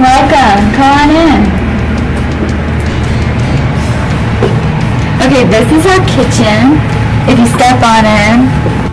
Welcome. Come on in. Okay, this is our kitchen. If you step on in,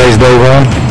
Today's day one.